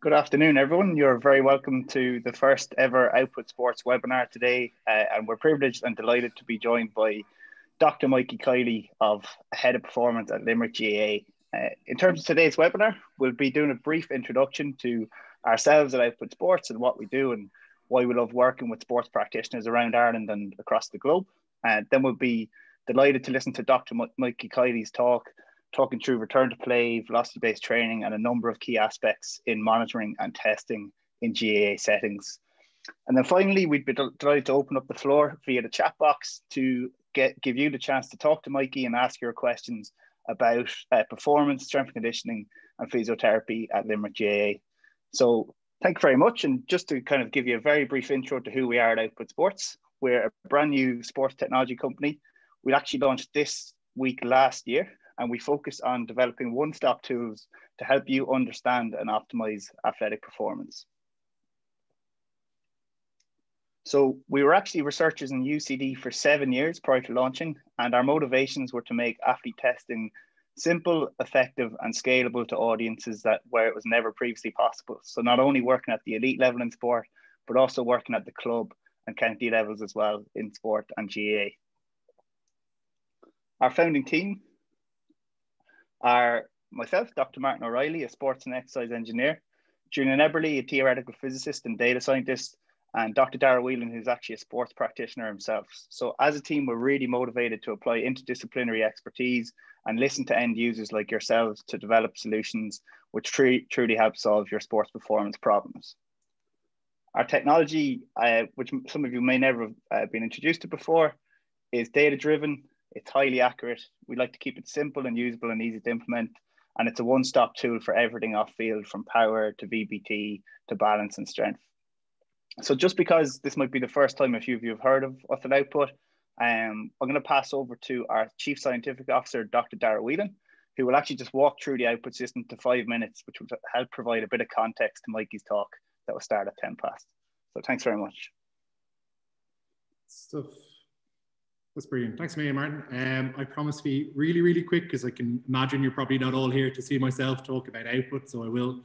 Good afternoon, everyone. You're very welcome to the first ever Output Sports webinar today. Uh, and we're privileged and delighted to be joined by Dr. Mikey Kiely of Head of Performance at Limerick GAA. Uh, in terms of today's webinar, we'll be doing a brief introduction to ourselves at Output Sports and what we do and why we love working with sports practitioners around Ireland and across the globe. And uh, then we'll be delighted to listen to Dr. M- Mikey Kiely's talk talking through return to play, velocity based training, and a number of key aspects in monitoring and testing in GAA settings. And then finally, we'd be delighted to open up the floor via the chat box to get give you the chance to talk to Mikey and ask your questions about uh, performance, strength conditioning, and physiotherapy at Limerick GAA. So thank you very much. And just to kind of give you a very brief intro to who we are at Output Sports, we're a brand new sports technology company. We actually launched this week last year and we focus on developing one-stop tools to help you understand and optimize athletic performance. So we were actually researchers in UCD for seven years prior to launching, and our motivations were to make athlete testing simple, effective, and scalable to audiences that where it was never previously possible. So not only working at the elite level in sport, but also working at the club and county levels as well in sport and GAA. Our founding team are myself, Dr. Martin O'Reilly, a sports and exercise engineer, Julian Eberly, a theoretical physicist and data scientist, and Dr. Dara Whelan, who's actually a sports practitioner himself. So, as a team, we're really motivated to apply interdisciplinary expertise and listen to end users like yourselves to develop solutions which tr- truly help solve your sports performance problems. Our technology, uh, which some of you may never have uh, been introduced to before, is data driven it's highly accurate. We like to keep it simple and usable and easy to implement. And it's a one stop tool for everything off field from power to VBT to balance and strength. So, just because this might be the first time a few of you have heard of us Output, um, I'm going to pass over to our Chief Scientific Officer, Dr. Dara Whelan, who will actually just walk through the output system to five minutes, which will help provide a bit of context to Mikey's talk that will start at 10 past. So, thanks very much. Stuff. That's brilliant. Thanks, Mayor Martin. Um, I promise to be really, really quick because I can imagine you're probably not all here to see myself talk about output, so I will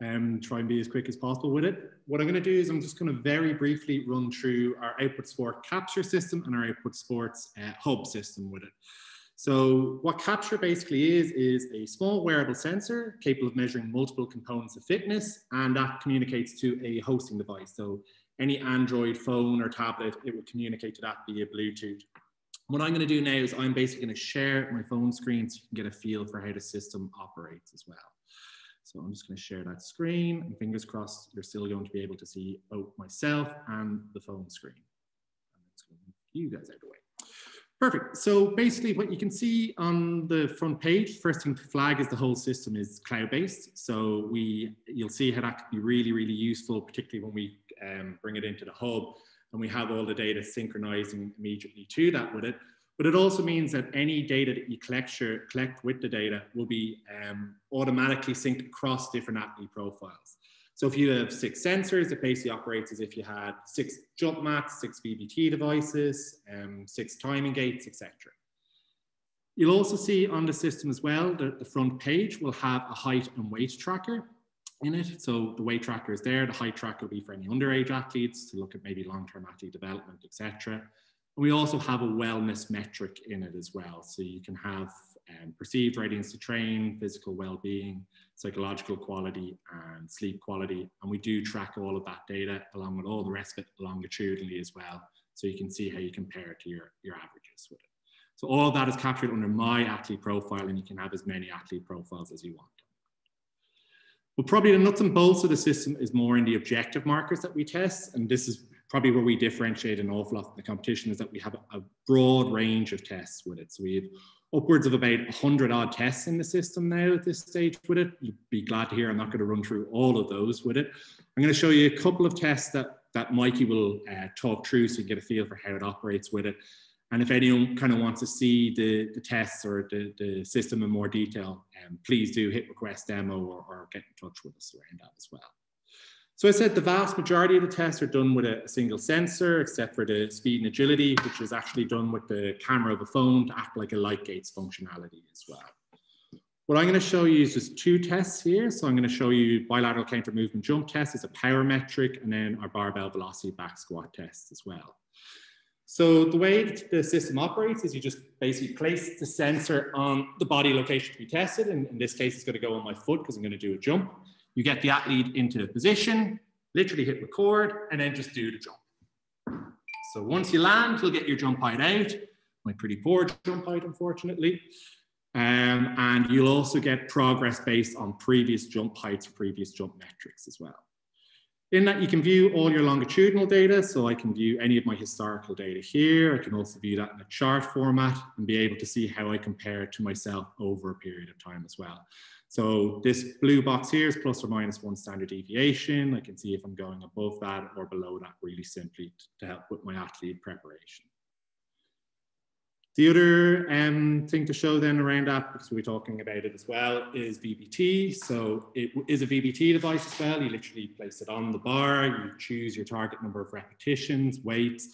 um, try and be as quick as possible with it. What I'm going to do is I'm just going to very briefly run through our output sport capture system and our output sports uh, hub system with it. So what capture basically is, is a small wearable sensor capable of measuring multiple components of fitness and that communicates to a hosting device. So any Android phone or tablet, it will communicate to that via Bluetooth. What I'm going to do now is I'm basically going to share my phone screen so you can get a feel for how the system operates as well. So I'm just going to share that screen and fingers crossed you're still going to be able to see both myself and the phone screen. you guys out of the way. Perfect. So basically what you can see on the front page, first thing to flag is the whole system is cloud-based. So we, you'll see how that can be really, really useful, particularly when we um, bring it into the hub and we have all the data synchronizing immediately to that with it. But it also means that any data that you collect, collect with the data will be um, automatically synced across different athlete profiles. So if you have six sensors, it basically operates as if you had six jump mats, six VBT devices, um, six timing gates, etc. You'll also see on the system as well that the front page will have a height and weight tracker in it. So the weight tracker is there. The height tracker will be for any underage athletes to look at maybe long-term athlete development, etc. We also have a wellness metric in it as well. So you can have um, perceived readiness to train, physical well-being, psychological quality, and sleep quality. And we do track all of that data along with all the rest of it longitudinally as well. So you can see how you compare it to your, your averages with it. So all of that is captured under my athlete profile and you can have as many athlete profiles as you want. But probably the nuts and bolts of the system is more in the objective markers that we test. And this is probably where we differentiate an awful lot from the competition is that we have a, broad range of tests with it. So we have upwards of about 100 odd tests in the system now at this stage with it. You'd be glad to hear I'm not going to run through all of those with it. I'm going to show you a couple of tests that, that Mikey will uh, talk through so you get a feel for how it operates with it. And if anyone kind of wants to see the, the tests or the, the system in more detail, um, please do hit request demo or, or, get in touch with us around that as well. So I said the vast majority of the tests are done with a, a, single sensor, except for the speed and agility, which is actually done with the camera of a phone to act like a light gates functionality as well. What I'm going to show you is just two tests here. So I'm going to show you bilateral counter movement jump test as a power metric and then our barbell velocity back squat test as well. So the way the system operates is you just basically place the sensor on the body location to be tested. And in this case, it's going to go on my foot because I'm going to do a jump. You get the athlete into the position, literally hit record, and then just do the jump. So once you land, you'll get your jump height out. My pretty poor jump height, unfortunately. Um, and you'll also get progress based on previous jump heights previous jump metrics as well. In that you can view all your longitudinal data. So I can view any of my historical data here. I can also view that in a chart format and be able to see how I compare to myself over a period of time as well. So this blue box here is plus or minus one standard deviation. I can see if I'm going above that or below that really simply to help with my athlete preparation. The other um, thing to show then around that, because we're talking about it as well, is VBT. So it is a VBT device as well. You literally place it on the bar, you choose your target number of repetitions, weights,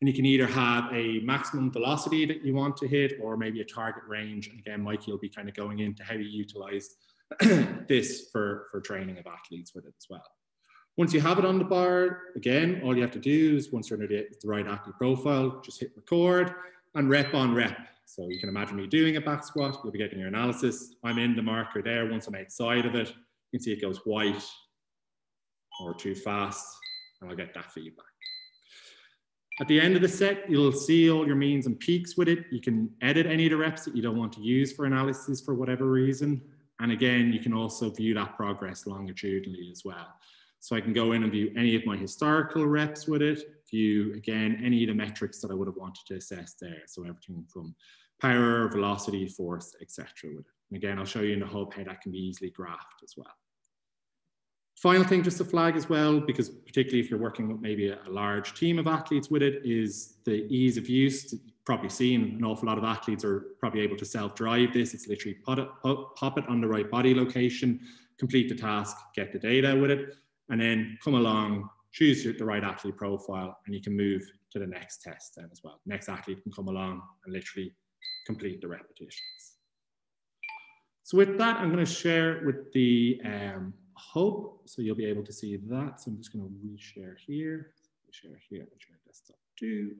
and you can either have a maximum velocity that you want to hit or maybe a target range. And again, Mikey will be kind of going into how you utilize this for, for training of athletes with it as well. Once you have it on the bar, again, all you have to do is once you're in the, the right athlete profile, just hit record and rep on rep. So you can imagine me doing a back squat, you'll be getting your analysis. I'm in the marker there. Once I'm outside of it, you can see it goes white or too fast, and I'll get that feedback. At the end of the set, you'll see all your means and peaks with it. You can edit any of the reps that you don't want to use for analysis for whatever reason. And again, you can also view that progress longitudinally as well. So I can go in and view any of my historical reps with it, view again any of the metrics that I would have wanted to assess there. So everything from power, velocity, force, etc. with it. And again, I'll show you in the hub how that can be easily graphed as well. Final thing just to flag as well, because particularly if you're working with maybe a, large team of athletes with it, is the ease of use. You've probably seen an awful lot of athletes are probably able to self-drive this. It's literally it, pop it on the right body location, complete the task, get the data with it, and then come along, choose the right athlete profile, and you can move to the next test then as well. Next athlete can come along and literally complete the repetitions. So with that, I'm going to share with the um, hub, so you'll be able to see that. So I'm just going to reshare here, share here, share desktop too.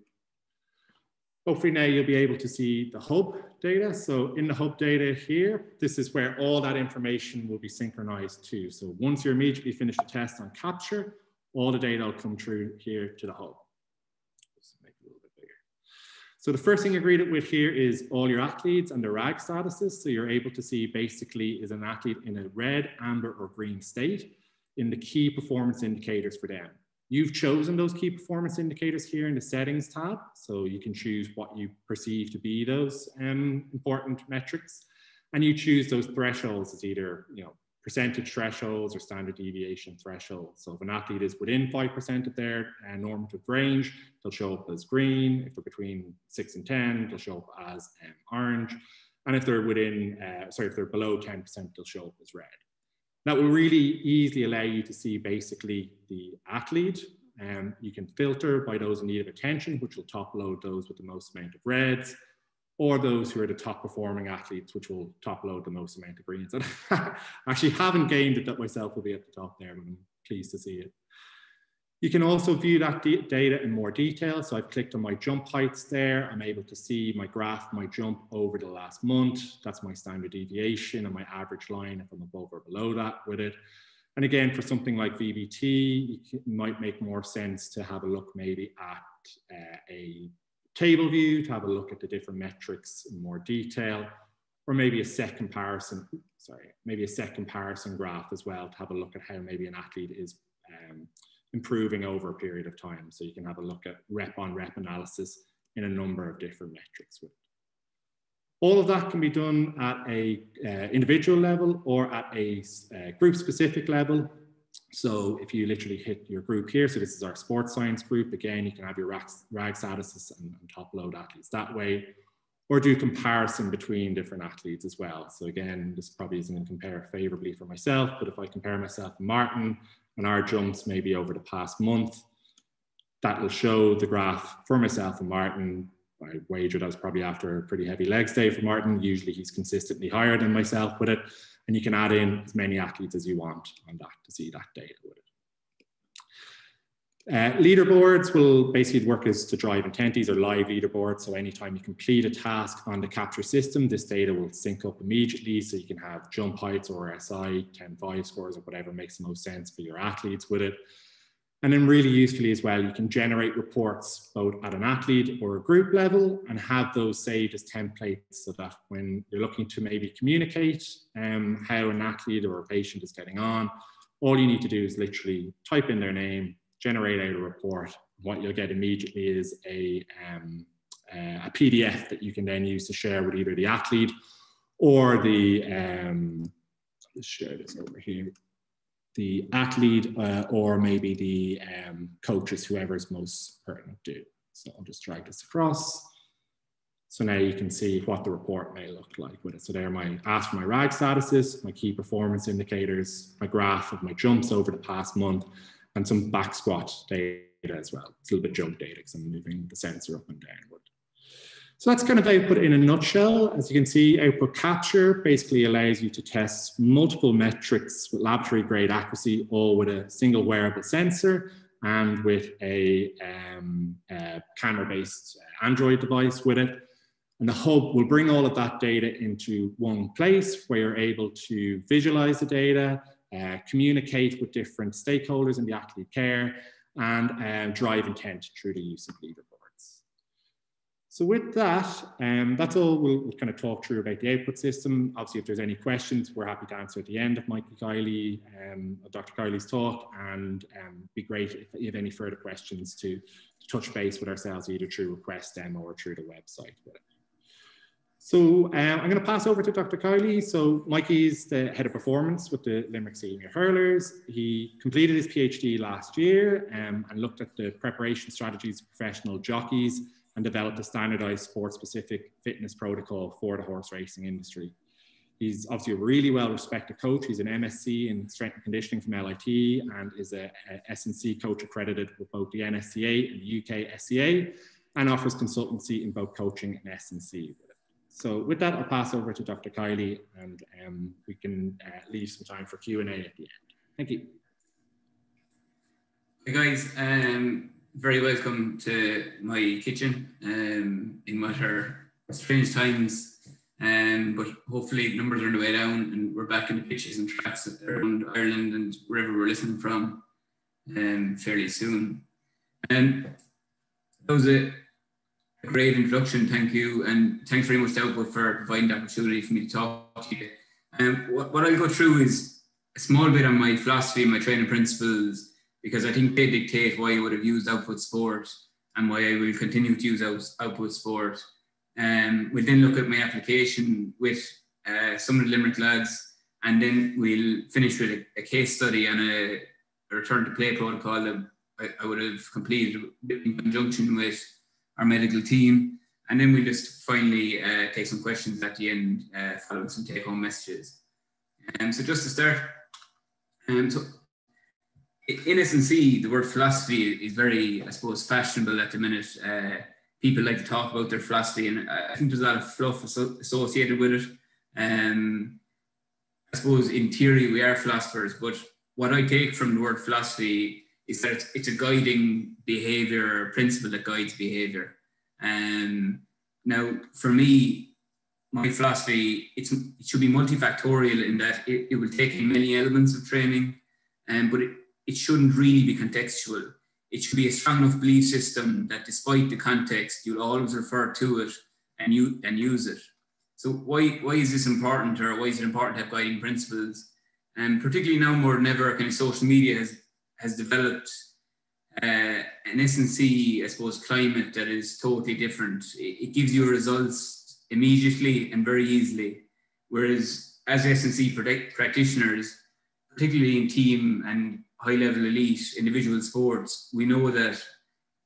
Hopefully now you'll be able to see the hub data. So in the hub data here, this is where all that information will be synchronized to. So once you're immediately finished the test on capture, all the data will come through here to the hub. So the first thing you're greeted with here is all your athletes and their RAG statuses. So you're able to see basically is an athlete in a red, amber, or green state in the key performance indicators for them. You've chosen those key performance indicators here in the settings tab. So you can choose what you perceive to be those um, important metrics. And you choose those thresholds as either, you know, percentage thresholds or standard deviation thresholds. So if an athlete is within 5% of their uh, normative range, they'll show up as green. If they're between six and 10, they'll show up as um, orange. And if they're within, uh, sorry, if they're below 10%, they'll show up as red. That will really easily allow you to see basically the athlete. Um, you can filter by those in need of attention, which will top load those with the most amount of reds or those who are the top performing athletes, which will top load the most amount of greens. And I actually haven't gained it that myself will be at the top there, but I'm pleased to see it. You can also view that data in more detail. So I've clicked on my jump heights there. I'm able to see my graph, my jump over the last month. That's my standard deviation and my average line if I'm above or below that with it. And again, for something like VBT, it might make more sense to have a look maybe at uh, a table view to have a look at the different metrics in more detail, or maybe a set comparison, sorry, maybe a set comparison graph as well to have a look at how maybe an athlete is um, improving over a period of time. So you can have a look at rep on rep analysis in a number of different metrics. All of that can be done at a uh, individual level or at a uh, group specific level. So if you literally hit your group here, so this is our sports science group, again, you can have your RAG, RAG statuses and, and top load athletes that way, or do comparison between different athletes as well. So again, this probably isn't going to compare favorably for myself, but if I compare myself and Martin and our jumps maybe over the past month, that will show the graph for myself and Martin I wager that was probably after a pretty heavy legs day for Martin. Usually he's consistently higher than myself with it. And you can add in as many athletes as you want on that to see that data with it. Uh, leaderboards will basically work as to drive intent. These are live leaderboards. So anytime you complete a task on the capture system, this data will sync up immediately. So you can have jump heights or SI, 10 5 scores or whatever makes the most sense for your athletes with it. And then really usefully as well, you can generate reports both at an athlete or a group level and have those saved as templates so that when you're looking to maybe communicate um, how an athlete or a patient is getting on, all you need to do is literally type in their name, generate out a report. What you'll get immediately is a, um, uh, a PDF that you can then use to share with either the athlete or the, um, share this over here, the athlete uh, or maybe the um, coaches, whoever is most pertinent to. So I'll just drag this across. So now you can see what the report may look like with it. So there are my ask for my RAG statuses, my key performance indicators, my graph of my jumps over the past month, and some back squat data as well. It's a little bit jump data because I'm moving the sensor up and down. So that's kind of output in a nutshell. As you can see, output capture basically allows you to test multiple metrics with laboratory grade accuracy, all with a single wearable sensor and with a, um, a camera-based Android device with it. And the hub will bring all of that data into one place where you're able to visualize the data, uh, communicate with different stakeholders in the athlete care, and uh, drive intent through the use of leaderboard. So with that, um, that's all we'll, we'll, kind of talk through about the output system. Obviously, if there's any questions, we're happy to answer at the end of Mikey Kiely, um, Dr. Kiely's talk, and um, be great if you have any further questions to, to, touch base with ourselves either through request demo or through the website. So um, I'm going to pass over to Dr. Kiely. So Mikey's the head of performance with the Limerick Senior Hurlers. He completed his PhD last year um, and looked at the preparation strategies of professional jockeys and developed a standardized sport specific fitness protocol for the horse racing industry. He's obviously a really well respected coach. He's an MSc in strength and conditioning from LIT and is a, a S&C coach accredited with both the NSCA and the UK SCA and offers consultancy in both coaching and S&C. So with that, I'll pass over to Dr. Kiely and um, we can uh, leave some time for Q&A at the end. Thank you. Hey guys, um, very welcome to my kitchen um, in what are strange times. Um, but hopefully numbers are on the way down and we're back in the pitches and tracks around Ireland and wherever we're listening from um, fairly soon. And um, that was a, great introduction. Thank you. And thanks very much to for providing the opportunity for me to talk to you. Um, what, what I'll go through is a small bit on my philosophy and my training principles because I think they dictate why I would have used output sport and why I will continue to use out, output sport. Um, we'll then look at my application with uh, some of the Limerick lads, and then we'll finish with a, a case study and a, a, return to play protocol that I, I, would have completed in conjunction with our medical team. And then we'll just finally uh, take some questions at the end, uh, following some take home messages. Um, so just to start, um, so in S&C, the word philosophy is very, I suppose, fashionable at the minute. Uh, people like to talk about their philosophy, and I think there's a lot of fluff associated with it. Um, I suppose in theory we are philosophers, but what I take from the word philosophy is that it's, it's a guiding behavior or principle that guides behavior. Um, now, for me, my philosophy it's, it should be multifactorial in that it, it will take in many elements of training, um, but it, it shouldn't really be contextual. It should be a strong enough belief system that despite the context, you'll always refer to it and you and use it. So why why is this important or why is it important to have guiding principles? And particularly now more than ever, kind of social media has has developed uh, an S&C, I suppose, climate that is totally different. It, it gives you results immediately and very easily. Whereas as S&C practitioners, particularly in team and high level elite individual sports, we know that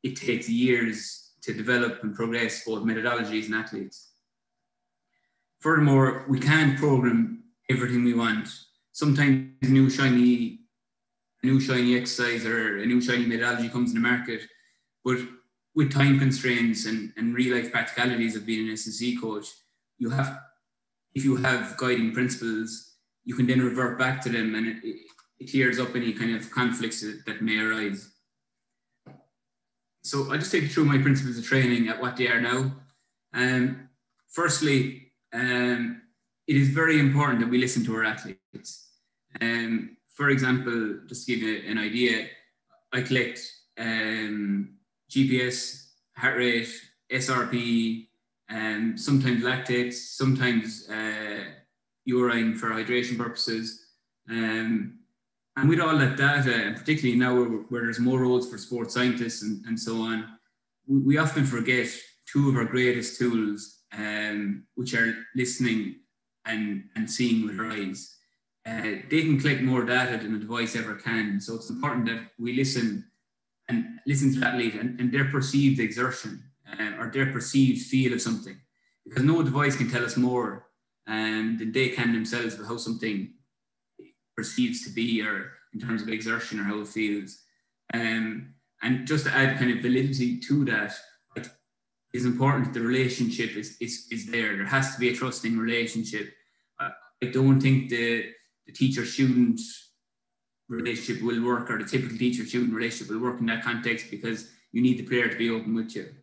it takes years to develop and progress both methodologies and athletes. Furthermore, we can't program everything we want. Sometimes a new shiny, a new shiny exercise or a new shiny methodology comes in the market, but with time constraints and, and real life practicalities of being an S&C coach, you have, if you have guiding principles, you can then revert back to them and it clears up any kind of conflicts that, that may arise. So I'll just take you through my principles of training at what they are now. Um, firstly, um, it is very important that we listen to our athletes. Um, for example, just to give you an idea, I collect um, GPS, heart rate, SRP, um, sometimes lactates, sometimes uh, urine for hydration purposes. Um, and with all that data, and particularly now where, where there's more roles for sports scientists and, and so on, we, often forget two of our greatest tools, um, which are listening and, and seeing with our eyes. Uh, they can collect more data than a device ever can. So it's important that we listen and listen to that athlete and, and their perceived exertion um, or their perceived feel of something. Because no device can tell us more um, than they can themselves about how something perceives to be or in terms of exertion or how it feels. Um, and just to add kind of validity to that, it's important that the relationship is, is, is there. There has to be a trusting relationship. Uh, I don't think the, the teacher student relationship will work or the typical teacher student relationship will work in that context because you need the player to be open with you.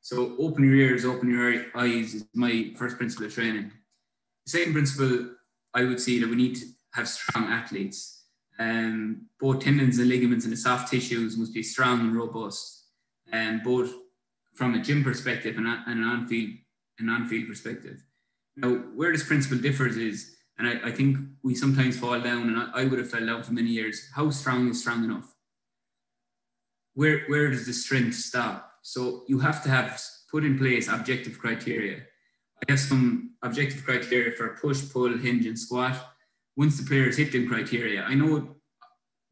So open your ears, open your eyes is my first principle of training. The second principle, I would see that we need to have strong athletes. Um, both tendons and ligaments and the soft tissues must be strong and robust, and um, both from a gym perspective and, an on-field an on-field perspective. Now, where this principle differs is and I, I think we sometimes fall down, and I, I would have fell down for many years. How strong is strong enough? Where, where does the strength stop? So you have to have put in place objective criteria. I have some objective criteria for push, pull, hinge, and squat. Once the players hit them criteria, I know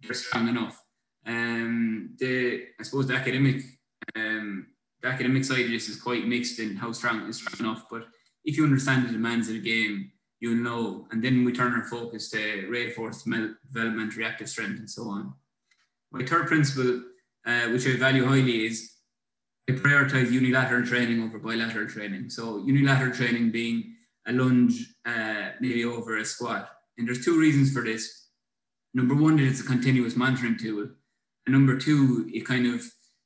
they're strong enough. Um, the I suppose the academic um, the academic side of this is quite mixed in how strong is strong enough. But if you understand the demands of the game, you'll know. And then we turn our focus to rate force development, reactive strength, and so on. My third principle, uh, which I value highly, is I prioritize unilateral training over bilateral training. So unilateral training being a lunge, uh, maybe over a squat. And there's two reasons for this. Number one, that it's a continuous monitoring tool. And number two, it kind of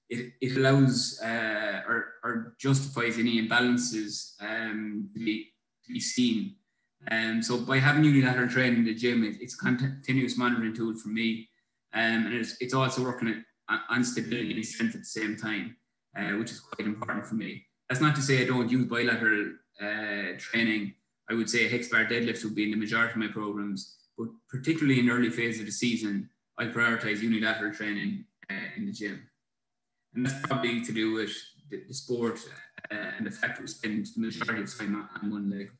it, it allows uh, or, or justifies any imbalances um, to, be, to be seen um, so by having unilateral training in the gym, it, it's a continuous monitoring tool for me. Um, and it's, it's also working on stability and strength at the same time, uh, which is quite important for me. That's not to say I don't use bilateral uh, training. I would say hex bar deadlift would be in the majority of my programs, but particularly in early phase of the season, I prioritize unilateral training uh, in the gym. And that's probably to do with the, the sport uh, and the fact that we spend the majority of time on one leg.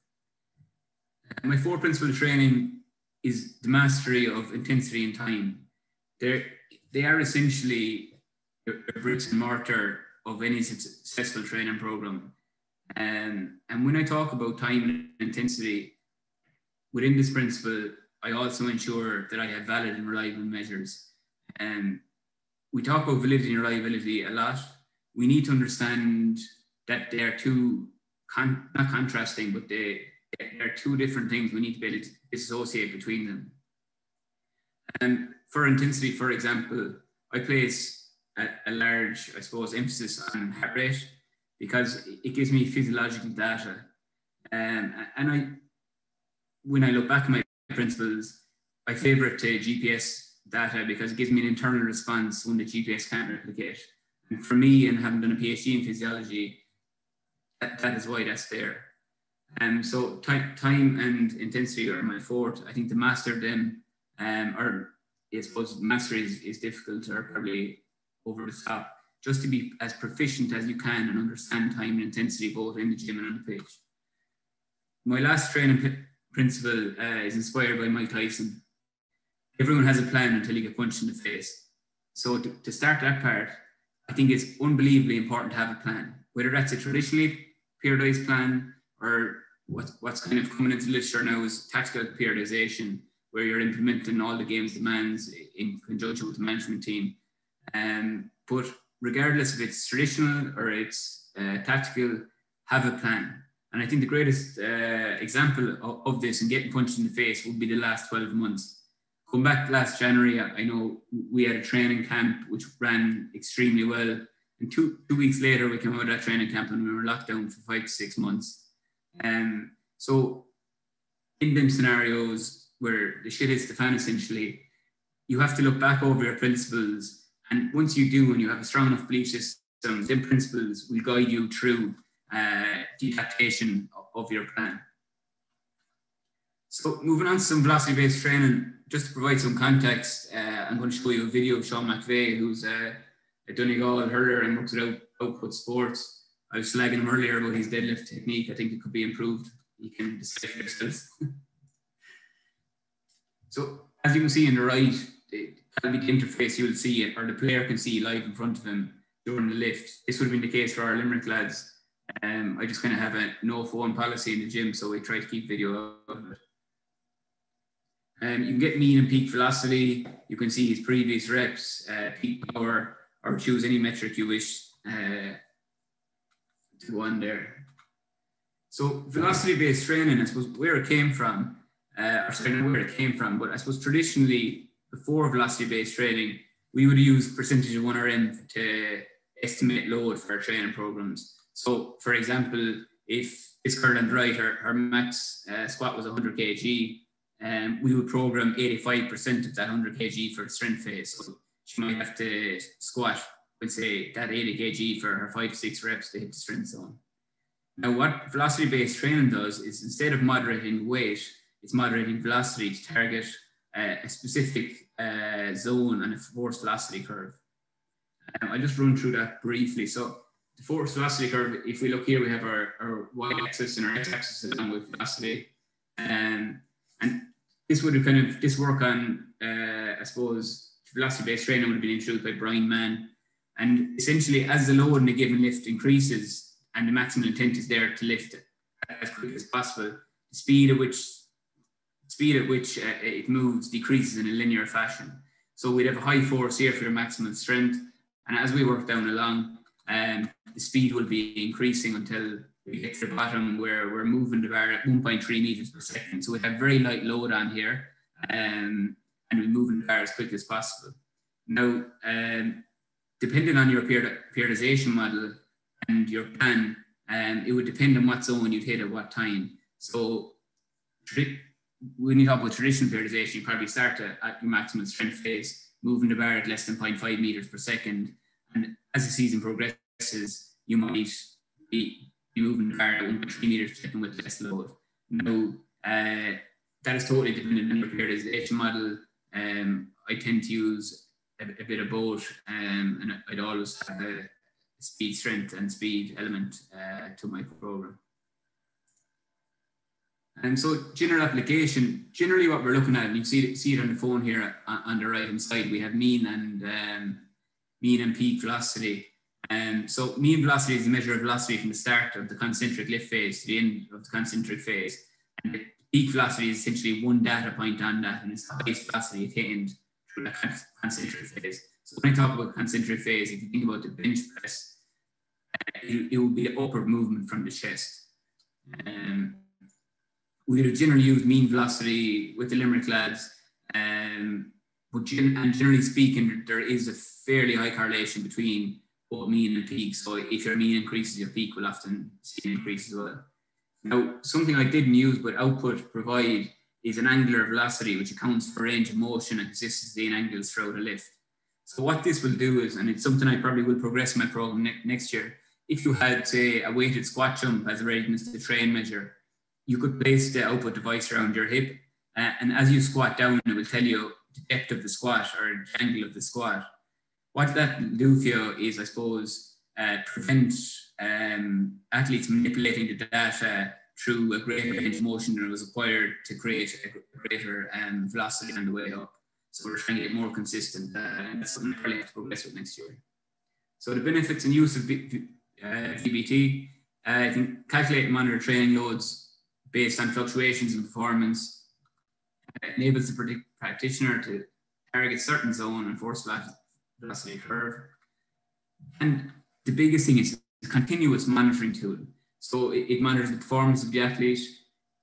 My four principle training is the mastery of intensity and time. They're, they are essentially a bricks and mortar of any successful training program. Um, and when I talk about time and intensity, within this principle, I also ensure that I have valid and reliable measures. Um, we talk about validity and reliability a lot. We need to understand that they are two, con- not contrasting, but they, are two different things we need to be able to dissociate between them. And for intensity, for example, I place a, a, large, I suppose, emphasis on heart rate because it gives me physiological data. Um, and I, when I look back at my principles, I favorite to GPS data because it gives me an internal response when the GPS can't replicate. And for me, and having done a PhD in physiology, that, that is why that's there. Um, so time, time and intensity are my forte. I think to master them, um, or I suppose mastery is, is difficult or probably over the top. Just to be as proficient as you can and understand time and intensity both in the gym and on the pitch. My last training principle uh, is inspired by Mike Tyson. Everyone has a plan until you get punched in the face. So to, to start that part, I think it's unbelievably important to have a plan, whether that's a traditionally periodized plan or what's, what's kind of coming into literature now is tactical periodization, where you're implementing all the game's demands in conjunction with the management team. Um, but regardless if it's traditional or it's uh, tactical, have a plan. And I think the greatest uh, example of, of, this and getting punched in the face would be the last 12 months. Come back last January, I know we had a training camp which ran extremely well. And two, two weeks later, we came out of that training camp and we were locked down for five to six months. Um, so in them scenarios where the shit hits the fan essentially, you have to look back over your principles. And once you do, and you have a strong enough belief system, them principles will guide you through uh, adaptation of your plan. So moving on to some velocity-based training, just to provide some context, uh, I'm going to show you a video of Sean McVeigh, who's a, a Donegal hurler and works at out, Output Sports. I was slagging him earlier about his deadlift technique. I think it could be improved. You can decipher yourselves. so as you can see in the right, the interface you'll see it, or the player can see live in front of him during the lift. This would have been the case for our Limerick lads. Um, I just kind of have a no phone policy in the gym, so we try to keep video of it. Um, you can get mean and peak velocity. You can see his previous reps, uh, peak power, or choose any metric you wish uh, to go on there. So velocity-based training, I suppose where it came from, uh, or sorry, not where it came from, but I suppose traditionally before velocity-based training, we would use percentage of 1RM to estimate load for training programs. So, for example, if this and right, her, her max uh, squat was 100 kg, um, we would program 85% of that 100 kg for strength phase. So she might have to squat, let's say, that 80 kg for her five six reps to hit the strength zone. Now, what velocity based training does is instead of moderating weight, it's moderating velocity to target uh, a specific uh, zone and a force velocity curve. Um, I'll just run through that briefly. So, the force velocity curve, if we look here, we have our, our y axis and our x axis along with velocity. Um, and this would have kind of, this work on, uh, I suppose, velocity based training would have been introduced by Brian Mann. And essentially, as the load in a given lift increases and the maximum intent is there to lift it as quick as possible, the speed at which speed at which uh, it moves decreases in a linear fashion. So we'd have a high force here for the maximum strength. And as we work down along, um, the speed will be increasing until we get to the bottom where we're moving the bar at 1.3 meters per second. So we have very light load on here um, and we're moving the bar as quick as possible. Now, um, depending on your periodization model and your plan, um, it would depend on what zone you'd hit at what time. So when you talk about traditional periodization, you probably start at, your maximum strength phase, moving the bar at less than 0.5 meters per second. And as the season progresses, you might be moving the bar at three meters per second with less load. Now, uh, that is totally dependent on your periodization model. Um, I tend to use a, a bit of both, um, and I'd always have a speed strength and speed element uh, to my program. And so general application, generally what we're looking at, and you see, it, see it on the phone here on, on the right hand side, we have mean and um, mean and peak velocity. Um, so mean velocity is a measure of velocity from the start of the concentric lift phase to the end of the concentric phase. And the peak velocity is essentially one data point on that, and it's the highest velocity attained through that concentric phase. So when I talk about concentric phase, if you think about the bench press, uh, it, it will be the upward movement from the chest. Um, we generally use mean velocity with the Limerick lads, um, but gen- and generally speaking, there is a fairly high correlation between both mean and peak. So if your mean increases, your peak will often see an increase as well. Now, something I didn't use but output provide is an angular velocity, which accounts for range of motion and consistency in angles throughout a lift. So what this will do is, and it's something I probably will progress my program ne next year, if you had, say, a weighted squat jump as a readiness to train measure, you could place the output device around your hip. Uh, and as you squat down, it will tell you the depth of the squat or the angle of the squat what that do for you is, I suppose, uh, prevent um, athletes manipulating the data through a greater range of motion that was acquired to create a greater um, velocity on the way up. So we're trying to get more consistent, uh, and that's something we have to progress with next year. So the benefits and use of v uh, VBT, I think calculate and monitor training loads based on fluctuations in performance, uh, enables the practitioner to target certain zone and force velocity curve. And the biggest thing is continuous monitoring tool. So it, it monitors the performance of the athlete.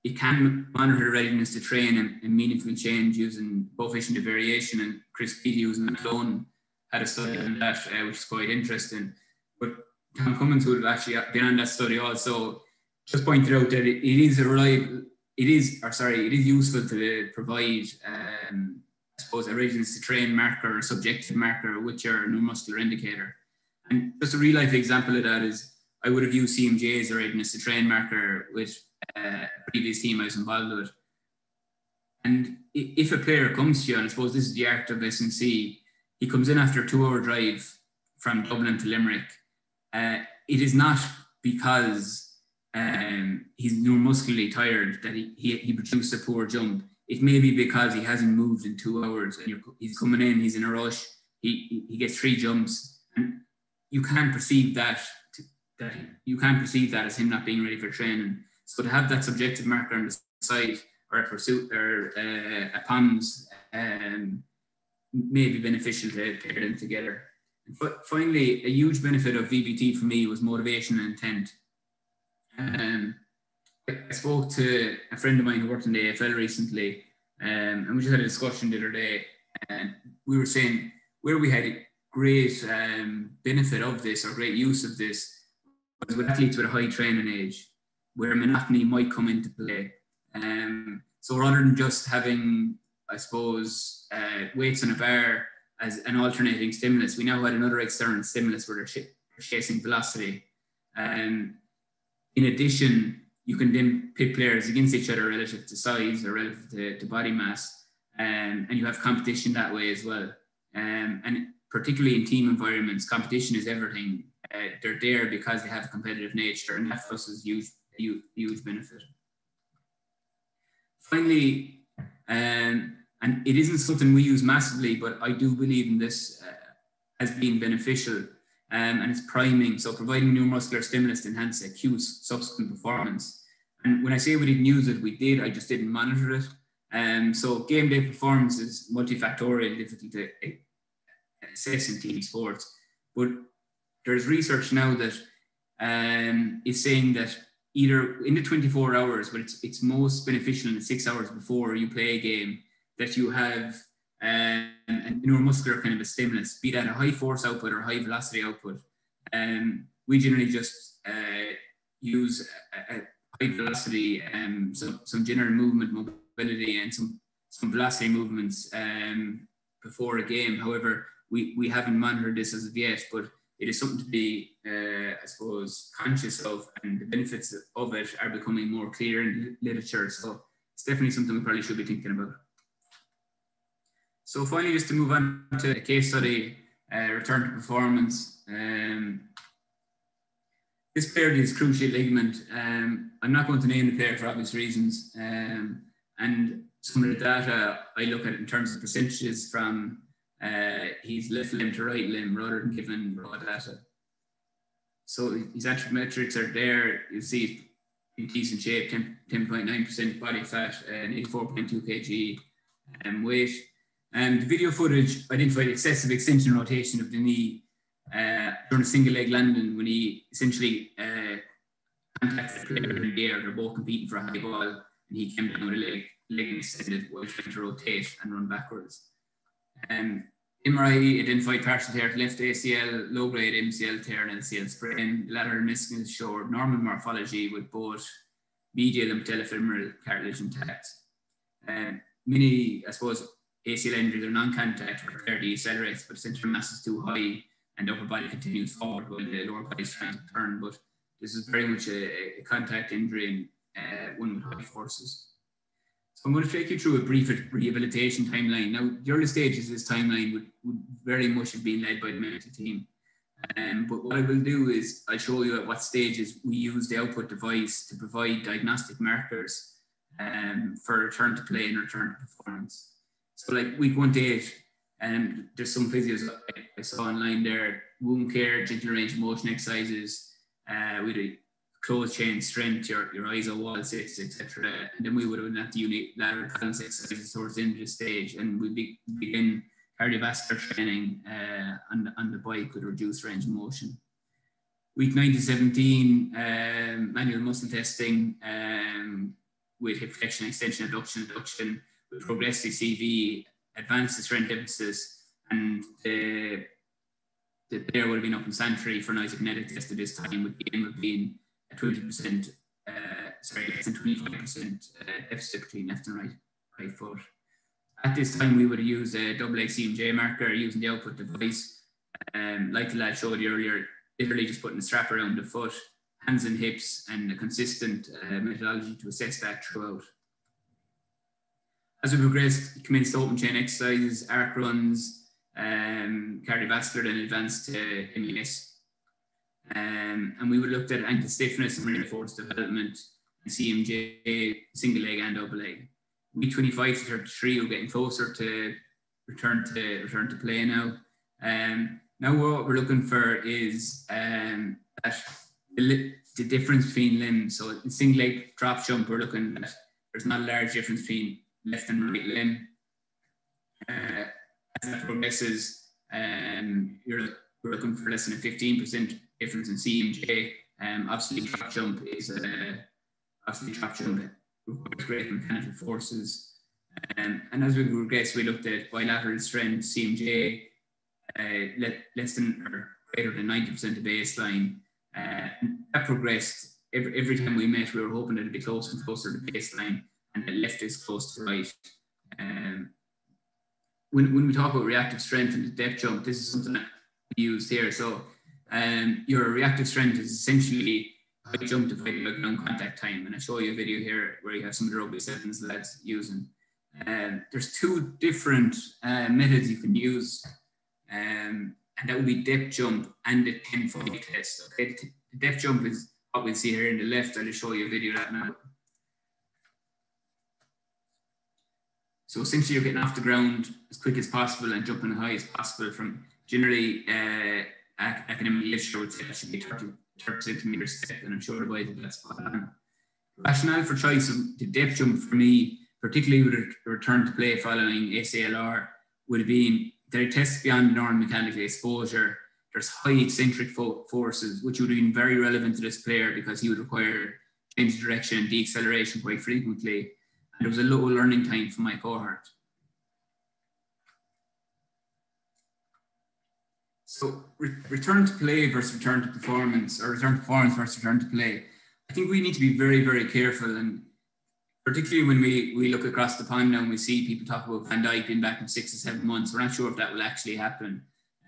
It can monitor readiness to train and, and meaningful change using coefficient of variation. And Chris Beattie, who's in alone, had a study on that, uh, which is quite interesting. But Tom Cummins would have actually been on that study also, just pointed out that it, is a reliable, it is, or sorry, it is useful to provide, um, I suppose, a readiness to train marker or subjective marker with your neuromuscular indicator. And just a real life example of that is I would have used CMJ as a readiness to train marker with uh, previous team I was involved with. And if a player comes to you, and I suppose this is the art of SNC, he comes in after a two hour drive from Dublin to Limerick. Uh, it is not because um, he's neuromuscularly tired that he, he, he produced a poor jump. It may be because he hasn't moved in two hours and he's coming in, he's in a rush, he, he gets three jumps. And you can't perceive that that you can't perceive that as him not being ready for training. So to have that subjective marker on the side or a pursuit or uh, a POMS um, may be beneficial to pair them together. But finally, a huge benefit of VBT for me was motivation and intent. Um, I spoke to a friend of mine who worked in the AFL recently, um, and we just had a discussion the other day, and we were saying where we had a great um, benefit of this or great use of this was with athletes with a high training age, where monotony might come into play. Um, so rather than just having, I suppose, uh, weights on a bar as an alternating stimulus, we now had another external stimulus where they're, ch- chasing velocity. Um, in addition, you can then pit players against each other relative to size or relative to, to body mass, um, and you have competition that way as well. Um, and particularly in team environments, competition is everything. Uh, they're there because they have a competitive nature, and that for is huge, huge, huge benefit. Finally, um, and it isn't something we use massively, but I do believe in this uh, as being beneficial, um, and it's priming. So providing neuromuscular stimulus to enhance acute subsequent performance. And when I say we didn't use it, we did. I just didn't monitor it. Um, so game day performance is multifactorial, difficult to assess in team sports, but there's research now that um, is saying that either in the 24 hours, but it's, it's most beneficial in the six hours before you play a game, that you have um, a neuromuscular kind of a stimulus, be that a high force output or high velocity output. Um, we generally just uh, use a, a high velocity, um, some, some general movement mobility and some, some velocity movements um, before a game. However, we, we haven't monitored this as of yet, but it is something to be, uh, I suppose, conscious of, and the benefits of it are becoming more clear in literature. So it's definitely something we probably should be thinking about. So finally, just to move on to a case study, uh, return to performance. Um, this player is cruciate ligament. Um, I'm not going to name the player for obvious reasons. Um, and some of the data I look at in terms of percentages from uh, he's left limb to right limb rather than giving raw data. So his anthropometrics are there. You see in decent shape, 10.9% body fat and 84.2 kg um, weight. And the video footage identified excessive extension rotation of the knee uh, during a single leg landing when he essentially uh, contacted the player in the air. They're both competing for a high ball, and he came down with a leg, leg extended while trying to rotate and run backwards. Um, MRI identified partial tear to left ACL, low grade MCL tear and LCL sprain. Lateral meniscus showed normal morphology with both medial and patellofemoral cartilage intact. Um, many, I suppose, ACL injuries are non-contact where tear decelerates, but central mass is too high and the upper body continues forward while the lower body is trying to turn. But this is very much a, a contact injury and uh, one with high forces. So I'm going to take you through a brief rehabilitation timeline. Now, the early stages of this timeline would, would very much have been led by the medical team. Um, but what I will do is I'll show you at what stages we use the output device to provide diagnostic markers um, for return to play and return to performance. So like week one to eight, um, there's some physios I, saw online there, wound care, gentle range of motion exercises. Uh, we do closed chain strength, your, your eyes on wall sits, etc. And then we would have been at the unilateral balance exercises towards the end of the stage, and we be, begin cardiovascular training uh, on, on the bike with reduced range of motion. Week 9 to 17, um, manual muscle testing um, with hip flexion, extension, abduction, adduction, with progressive CV, advanced strength emphasis, and the, the player would have been up in Santry for an isokinetic test at this time, with the aim of being a 20%, uh, sorry, less than 25% uh, deficit between left and right, right foot. At this time, we would use a double CMJ marker using the output device. Um, like the lad showed you earlier, literally just putting a strap around the foot, hands and hips, and a consistent uh, methodology to assess that throughout. As we progressed, commenced open chain exercises, arc runs, um, cardiovascular, then advanced to MES. Um, and we would look at ankle stiffness and force development, and CMJ, single leg and double leg. Week 25 to 33, we're getting closer to return to return to play now. Um, now what we're looking for is um, the, the difference between limbs. So in single leg drop jump, we're looking at there's not a large difference between left and right limb. Uh, as that progresses, um, you're we're looking for less than a 15% difference in CMJ. Um, obviously, jump is a obviously drop jump requires great mechanical forces. Um, and as we progress, we looked at bilateral strength, CMJ, uh, less than or greater than 90% of baseline. Uh, that progressed every, every time we met, we were hoping it'd be closer and closer to baseline, and the left is close to right. Um, when, when we talk about reactive strength and the depth jump, this is something that we use here. So um, your reactive strength is essentially high jump divided by ground contact time. And I show you a video here where you have some of the rugby sevens lads using. Um, there's two different uh, methods you can use um, and that would be depth jump and the 10 foot test. Okay, the depth jump is what we see here in the left. I'll show you a video that now. So essentially you're getting off the ground as quick as possible and jumping high as possible from generally uh, academic literature would say that should be 30, 30 centimeters step and I'm sure the boys that's spot on. Rationale for choice of the depth jump for me, particularly with a return to play following ACLR, would have been there are tests beyond normal mechanical exposure. There's high eccentric fo forces, which would have been very relevant to this player because he would require change of direction and deacceleration quite frequently. And there was a low learning time for my cohort. So re return to play versus return to performance, or return to performance versus return to play. I think we need to be very, very careful and particularly when we, we look across the pond now and we see people talk about Van Dijk being back in six or seven months, we're not sure if that will actually happen.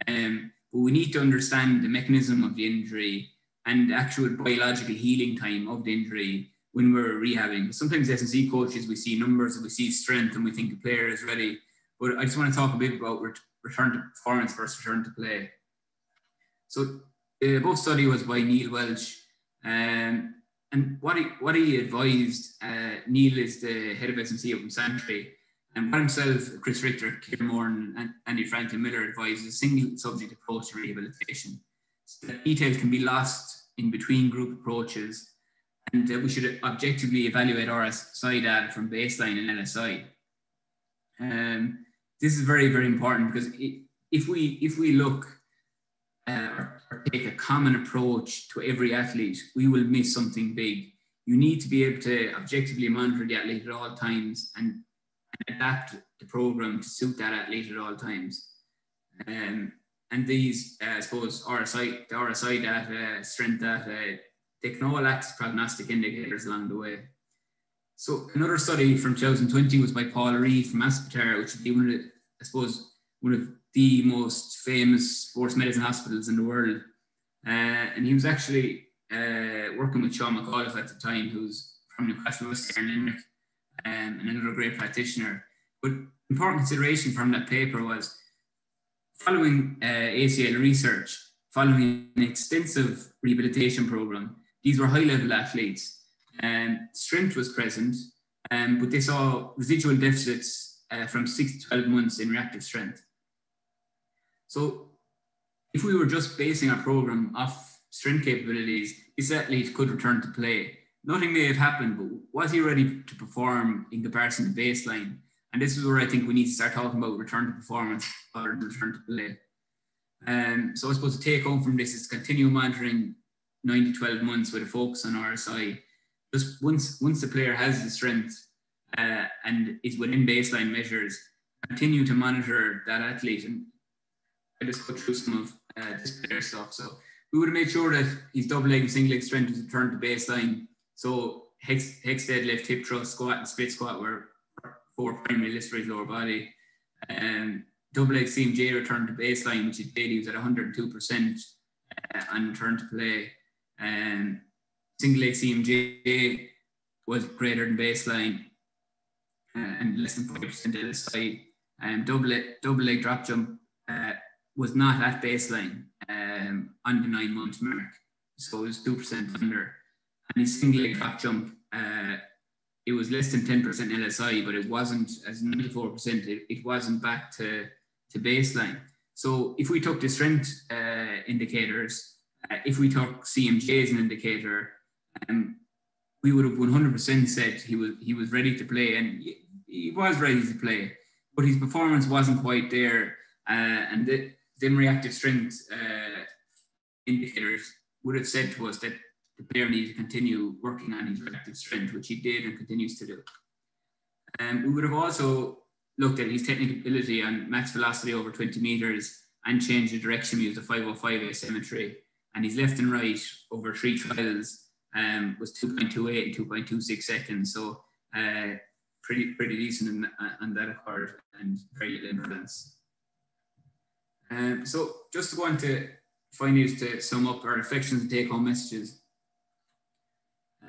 Um, but we need to understand the mechanism of the injury and actual biological healing time of the injury when we're rehabbing. Sometimes S&C coaches, we see numbers and we see strength and we think the player is ready. But I just want to talk a bit about ret- return to performance versus return to play. So the above study was by Neil Welch. Um, and what he, what he advised, uh, Neil is the head of S&C up in Santry, and what himself, Chris Richter, Kieran Moran, and Andy Franklyn-Miller advised a single subject approach to rehabilitation. So that details can be lost in between group approaches, and uh, we should objectively evaluate RSI data from baseline and LSI. Um, this is very, very important because if we if we look uh, or, or, take a common approach to every athlete, we will miss something big. You need to be able to objectively monitor the athlete at all times and, and adapt the program to suit that athlete at all times. Um, and these, uh, I suppose, RSI, the RSI data, strength data, they can all act as prognostic indicators along the way. So another study from 2020 was by Paul Read from Aspetar, which would be one of the, I suppose, one of the most famous sports medicine hospitals in the world. Uh, and he was actually uh, working with Sean McAuliffe at the time, who's from Newcastle West in Limerick, um, and another great practitioner. But important consideration from that paper was following uh, ACL research, following an extensive rehabilitation program, these were high level athletes. and strength was present, um, but they saw residual deficits uh, from six to 12 months in reactive strength. So if we were just basing our program off strength capabilities, this athlete could return to play. Nothing may have happened, but was he ready to perform in comparison to baseline? And this is where I think we need to start talking about return to performance than return to play. Um, so I suppose the take home from this is continue monitoring nine to 12 months with a focus on RSI. Just once, once the player has the strength uh, and is within baseline measures, continue to monitor that athlete. And I just go through some of uh, this player stuff. So we would have made sure that his double leg and single leg strength was returned to baseline. So hex, hex deadlift, hip thrust, squat, and split squat were four primary lifts for his lower body. Um, double leg CMJ returned to baseline, which he did. He was at 102% uh, and returned to play. Um, single leg CMJ was greater than baseline uh, and less than 40% LSI. Um, double, double leg drop jump uh, was not at baseline um, on the nine month mark. So it was 2% under. And his single leg drop jump, uh, it was less than 10% LSI, but it wasn't as 94%, it, it wasn't back to, to baseline. So if we took the strength uh, indicators, uh, if we took CMJ as an indicator, um, we would have 100% said he was he was ready to play, and he was ready to play, but his performance wasn't quite there, uh, and the, them reactive strength uh, indicators would have said to us that the player needed to continue working on his reactive strength, which he did and continues to do. Um, we would have also looked at his technical ability and max velocity over 20 meters and changed the direction we used the 505 asymmetry. And his left and right over three trials um, was 2.28 and 2.26 seconds. So uh, pretty pretty decent in, on that accord and very little imbalance. Um, so just to go on to finally to sum up our reflections and take home messages.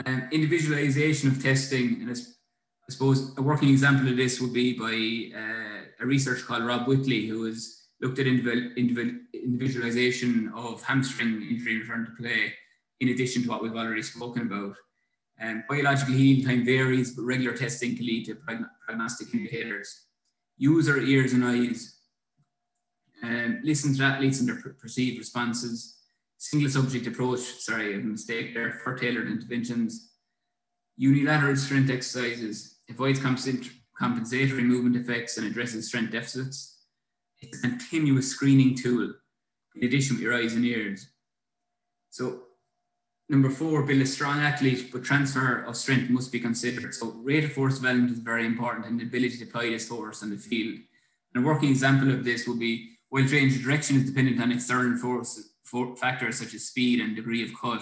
Um, individualization of testing, and I suppose a working example of this would be by uh, a researcher called Rod Whiteley, who has looked at individualization of hamstring injury return to play, in addition to what we've already spoken about. Um, biological healing time varies, but regular testing can lead to prognostic indicators. Use our ears and eyes. Um, listen to athletes and their perceived responses. Single subject approach, sorry, a mistake there, for tailored interventions. Unilateral strength exercises, avoids compensatory movement effects and addresses strength deficits. It's a continuous screening tool in addition with your eyes and ears. So Number four, build a strong athlete, but transfer of strength must be considered. So rate of force development is very important and the ability to apply this force on the field. And a working example of this would be while change of direction is dependent on external force, for factors such as speed and degree of cut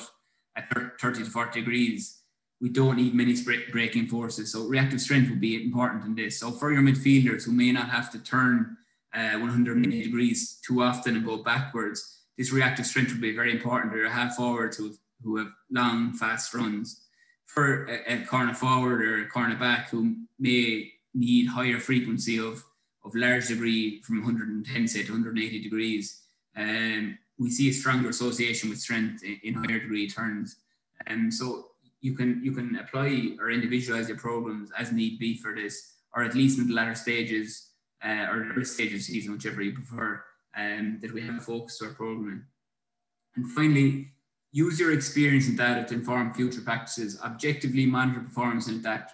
at 30 to 40 degrees, we don't need many breaking forces. So reactive strength would be important in this. So for your midfielders who may not have to turn uh, 180 degrees too often and go backwards, this reactive strength would be very important. Or a half forwards who who have long, fast runs. For a, a corner forward or a corner back who may need higher frequency of, of large degree from 110 say to 180 degrees, um, we see a stronger association with strength in, in higher degree turns. And um, so you can you can apply or individualize your programs as need be for this, or at least in the latter stages uh, or early stages of season, whichever you prefer, um, that we have a focus to our programming. And finally, use your experience and data to inform future practices, objectively monitor performance and adapt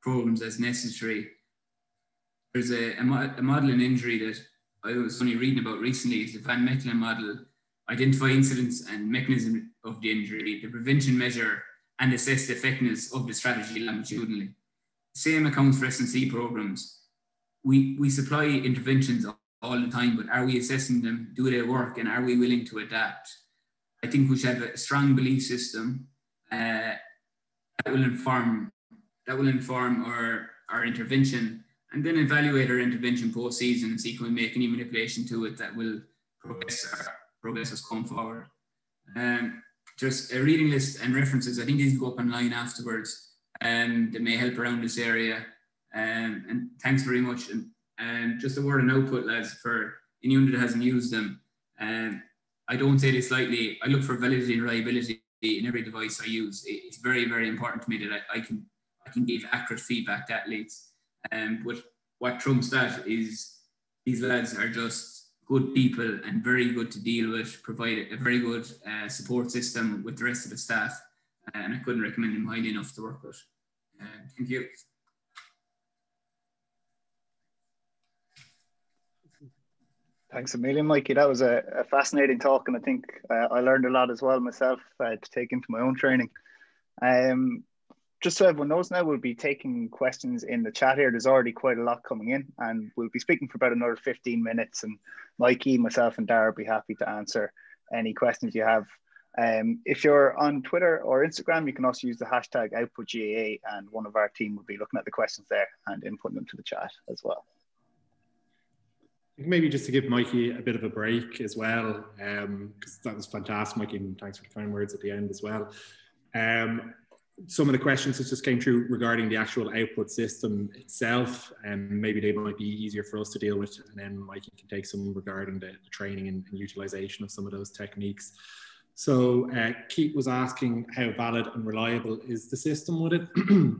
programs as necessary. There's a, a, a model in injury that I was only reading about recently, it's the Van Mechelen model, identify incidents and mechanism of the injury, the prevention measure, and assess the effectiveness of the strategy longitudinally. Same accounts for S&C programs. We, we supply interventions all the time, but are we assessing them? Do they work? And are we willing to adapt? I think we should have a strong belief system uh, that will inform that will inform our, our intervention and then evaluate our intervention post season and see can we make any manipulation to it that will progress our, progress us going forward. Um, just a reading list and references. I think these go up online afterwards and they may help around this area. Um, and thanks very much. And, and just a word and output, lads, for anyone that hasn't used them. Um, I don't say this lightly. I look for validity and reliability in every device I use. It's very, very important to me that I, I can I can give accurate feedback to athletes. Um, but what trumps that is these lads are just good people and very good to deal with, provide a very good uh, support system with the rest of the staff. And I couldn't recommend them highly enough to work with. Uh, thank you. Thanks a million, Mikey. That was a, a fascinating talk, and I think uh, I learned a lot as well myself uh, to take into my own training. Um, just so everyone knows now, we'll be taking questions in the chat here. There's already quite a lot coming in, and we'll be speaking for about another 15 minutes. And Mikey, myself, and Dara will be happy to answer any questions you have. Um, if you're on Twitter or Instagram, you can also use the hashtag OutputGAA, and one of our team will be looking at the questions there and inputting them to the chat as well. Maybe just to give Mikey a bit of a break as well, because um, that was fantastic, Mikey, and thanks for the kind words at the end as well. Um, some of the questions that just came through regarding the actual output system itself, and maybe they might be easier for us to deal with. And then Mikey can take some regarding the, the training and, and, utilization of some of those techniques. So uh, Keith was asking how valid and reliable is the system with it.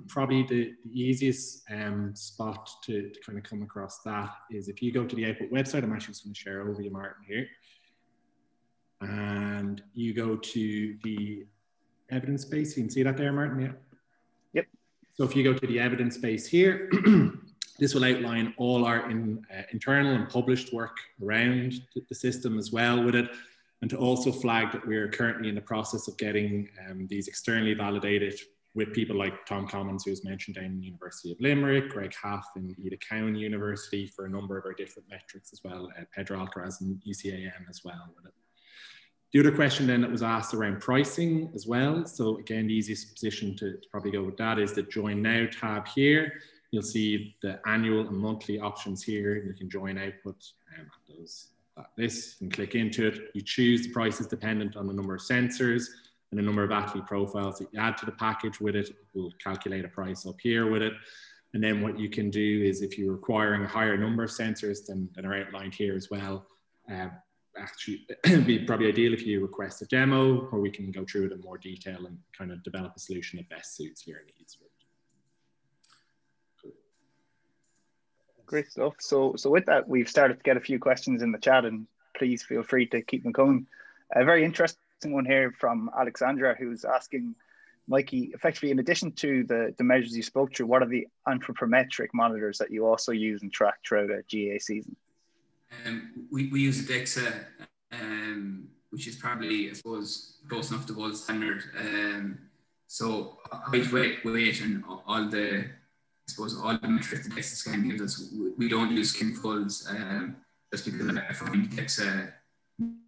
Probably the, the easiest um, spot to, to, kind of come across that is if you go to the output website, I'm actually just going to share over you, Martin, here. And you go to the evidence base. You can see that there, Martin, yeah? Yep. So if you go to the evidence base here, this will outline all our in, uh, internal and published work around the system as well with it. And to also flag that we're currently in the process of getting um, these externally validated with people like Tom Comyns, who was mentioned down in the University of Limerick, Greg Haff in Edith Cowan University for a number of our different metrics as well, uh, Pedro Alcaraz and UCAM as well. The other question then that was asked around pricing as well. So again, the easiest position to, to probably go with that is the join now tab here. You'll see the annual and monthly options here. You can join output um, those this and click into it. You choose the prices dependent on the number of sensors and the number of athlete profiles that you add to the package with it. We'll calculate a price up here with it. And then what you can do is if you're requiring a higher number of sensors than, than are outlined here as well, uh, actually be probably ideal if you request a demo where we can go through it in more detail and kind of develop a solution that best suits your needs. Great stuff. So, so with that, we've started to get a few questions in the chat, and please feel free to keep them coming. A very interesting one here from Alexandra, who's asking, Mikey, effectively, in addition to the, the measures you spoke through, what are the anthropometric monitors that you also use and track throughout a GAA season? Um, we, we use DEXA, um, which is probably, I suppose, close enough to gold standard. Um, so height, weight, weight, and all the, I suppose, all the metrics the DEXA scan gives us. We, don't use skin folds um, just because I find DEXA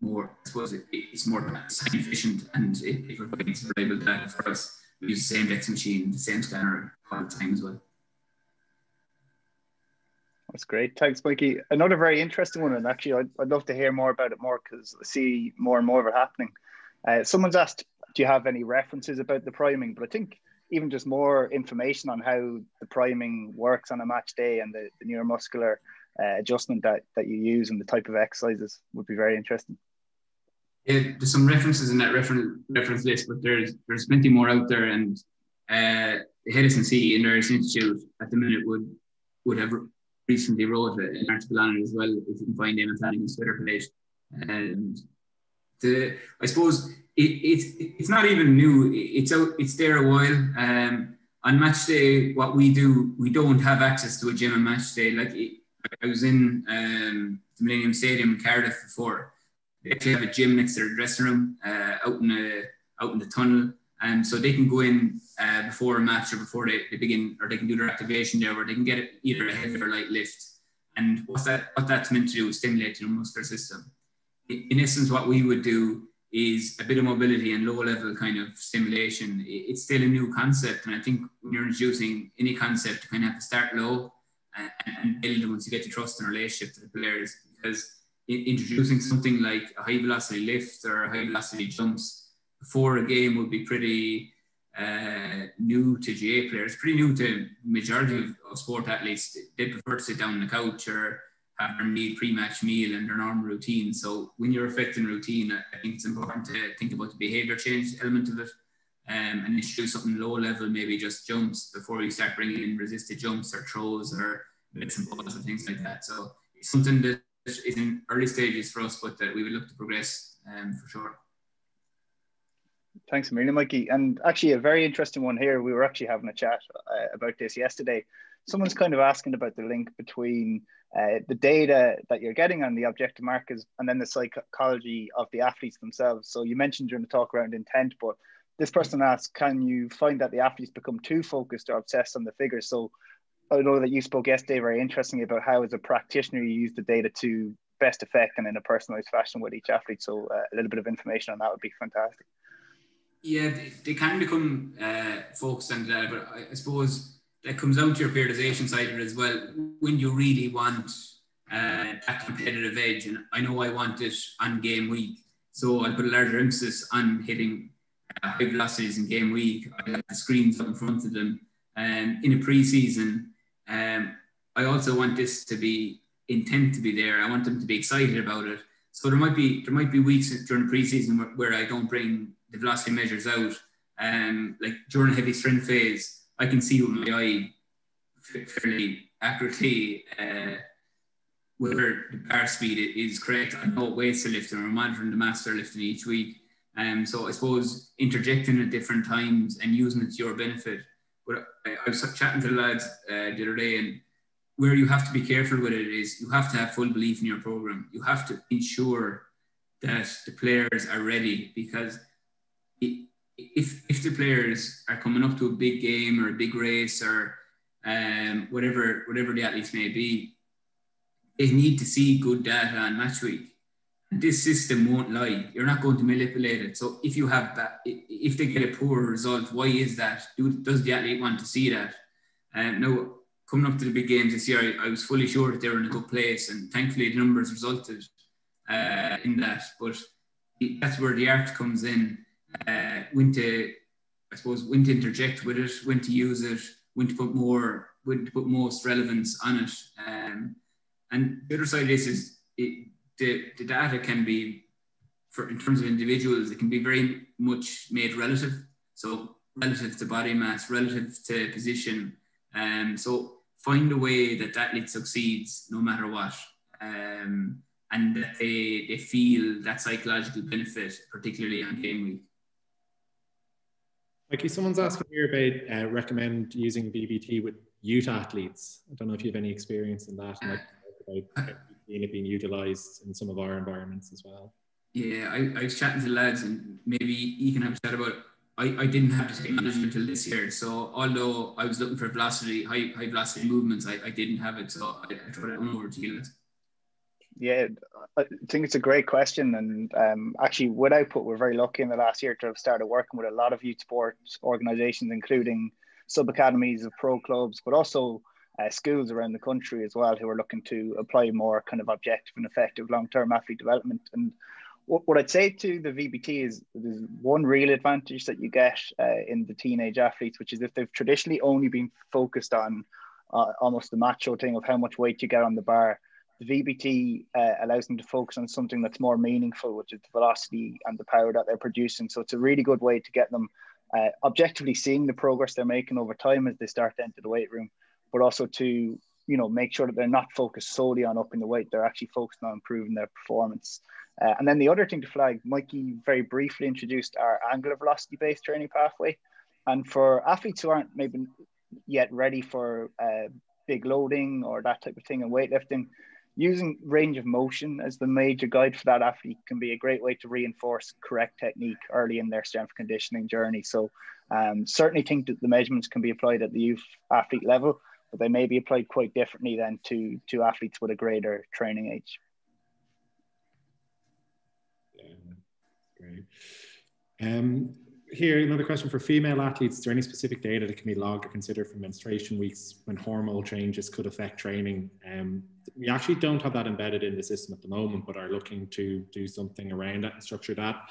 more, I suppose, it, it's more efficient and it, it provides reliable data for us. We use the same DEXA machine, the same scanner all the time as well. That's great. Thanks, Mikey. Another very interesting one, and actually, I'd, I'd love to hear more about it more because I see more and more of it happening. Uh, someone's asked, do you have any references about the priming? But I think even just more information on how the priming works on a match day and the, the neuromuscular uh, adjustment that, that you use and the type of exercises would be very interesting. Yeah, there's some references in that reference reference list, but there's there's plenty more out there. And uh, the Hedison C in Institute at the minute would would have recently wrote an article on it as well. If you can find Eamon Flanagan's Twitter page, and the I suppose it, it's it's not even new. It's out. It's there a while. Um, on match day, what we do, we don't have access to a gym on match day. Like it, I was in um, the Millennium Stadium in Cardiff before. They actually have a gym next to their dressing room, uh, out in a out in the tunnel and so they can go in uh, before a match or before they, they begin, or they can do their activation there, where they can get either a heavy or light lift. And what that what that's meant to do is stimulate your muscular system. In essence, what we would do is a bit of mobility and low level kind of stimulation. It's still a new concept, and I think when you're introducing any concept, you kind of have to start low and, and build once you get to trust and relationship to the players. Because introducing something like a high velocity lift or high velocity jumps before a game would be pretty uh, new to GAA players, pretty new to majority of, of, sport athletes. They prefer to sit down on the couch or their meal, pre-match meal and their normal routine. So when you're affecting routine, I think it's important to think about the behavior change element of it um, and introduce something low level, maybe just jumps before you start bringing in resisted jumps or throws or bits and balls and things like that. So it's something that is in early stages for us, but that we would look to progress um, for sure. Thanks, Amelia, Mikey. And actually, a very interesting one here. We were actually having a chat uh, about this yesterday. Someone's kind of asking about the link between uh, the data that you're getting on the objective markers and then the psychology of the athletes themselves. So you mentioned during the talk around intent, but this person asks, can you find that the athletes become too focused or obsessed on the figures? So I know that you spoke yesterday very interestingly about how, as a practitioner, you use the data to best effect and in a personalized fashion with each athlete. So uh, a little bit of information on that would be fantastic. Yeah, they, they can become uh, focused on that, but I, I, suppose that comes down to your periodization side as well. When you really want uh, that competitive edge, and I know I want it on game week, so I put a larger emphasis on hitting uh, high velocities in game week. I have the screens up in front of them. Um, in a preseason, um, I also want this to be intent to be there. I want them to be excited about it. So there might be there might be weeks during the preseason where, where I don't bring the velocity measures out. Um, like during a heavy strength phase, I can see with my eye fairly accurately uh, whether the bar speed is correct. I know weights they're lifting. I'm monitoring the mass they're lifting each week. Um, so I suppose interjecting at different times and using it to your benefit. But I, I was chatting to the lads uh, the other day, and where you have to be careful with it is you have to have full belief in your program. You have to ensure that the players are ready because if if the players are coming up to a big game or a big race or um, whatever whatever the athletes may be, they need to see good data on match week this system won't lie. You're not going to manipulate it. So if you have that, if they get a poor result, why is that? Do, does the athlete want to see that? Um, now, coming up to the big games this year, I, I, was fully sure that they were in a good place, and thankfully the numbers resulted uh, in that. But that's where the art comes in. Uh, when to, I suppose, when to interject with it, when to use it, when to put more, when to put most relevance on it. Um, and the other side of this is it, the, the data can be, for in terms of individuals, it can be very much made relative. So relative to body mass, relative to position. Um, so find a way that that athlete succeeds no matter what. Um, and that they, they feel that psychological benefit, particularly on game week. Like, someone's asking here about uh, recommend using VBT with youth athletes. I don't know if you have any experience in that. And like, about it being utilised in some of our environments as well. Yeah, I, I was chatting to the lads, and maybe you can have a chat about. I, I didn't have the technology until this year, so although I was looking for velocity, high high velocity movements, I, I didn't have it, so I, I tried it on over to you. Yeah, I think it's a great question, and um, actually, with Output, we're very lucky in the last year to have started working with a lot of youth sports organisations, including sub academies of pro clubs, but also uh, schools around the country as well who are looking to apply more kind of objective and effective long-term athlete development. And what, what I'd say to the VBT is there's one real advantage that you get uh, in the teenage athletes, which is if they've traditionally only been focused on uh, almost the macho thing of how much weight you get on the bar. The VBT uh, allows them to focus on something that's more meaningful, which is the velocity and the power that they're producing. So it's a really good way to get them uh, objectively seeing the progress they're making over time as they start to enter the weight room but also to you know make sure that they're not focused solely on upping the weight. They're actually focused on improving their performance. Uh, and then the other thing to flag mikey very briefly introduced our angular velocity based training pathway. And for athletes who aren't maybe yet ready for uh, big loading or that type of thing in weightlifting using range of motion as the major guide for that athlete can be a great way to reinforce correct technique early in their strength conditioning journey so um, certainly think that the measurements can be applied at the youth athlete level but they may be applied quite differently than to to athletes with a greater training age. Yeah, great. Um, here, another question for female athletes. Is there any specific data that can be logged or considered for menstruation weeks when hormonal changes could affect training? Um, we actually don't have that embedded in the system at the moment, but are looking to do something around that and structure that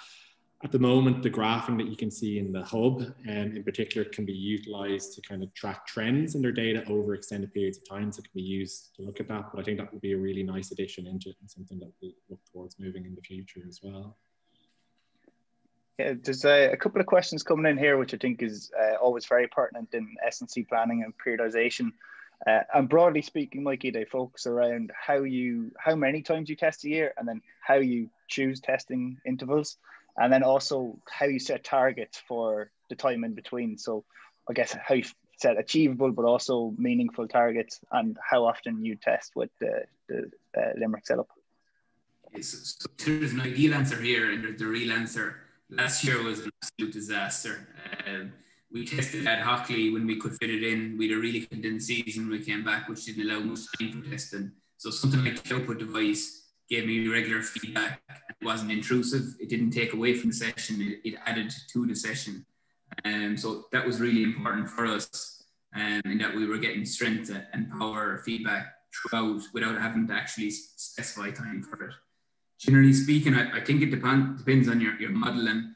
at the moment, the graphing that you can see in the hub um, in particular can be utilized to kind of track trends in their data over extended periods of time. So it can be used to look at that. But I think that would be a really nice addition into it and something that we look towards moving in the future as well. Yeah, there's a, a couple of questions coming in here, which I think is uh, always very pertinent in S&C planning and periodization. Uh, and broadly speaking, Mikey, they focus around how you, how many times you test a year, and then how you choose testing intervals and then also how you set targets for the time in between. So I guess how you set achievable but also meaningful targets, and how often you test with the, the uh, Limerick setup. So there's an ideal answer here, and there's the real answer. Last year was an absolute disaster. Um, we tested ad hocly when we could fit it in. We had a really condensed season when we came back, which didn't allow much time for testing. So something like the output device gave me regular feedback. It wasn't intrusive. It didn't take away from the session. It, it added to the session. Um, so that was really important for us um, in that we were getting strength and power feedback throughout without having to actually specify time for it. Generally speaking, I, I think it depend, depends on your, your model. And